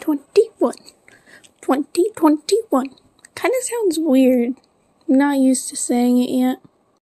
2021. 2021. Kind of sounds weird. I'm not used to saying it yet.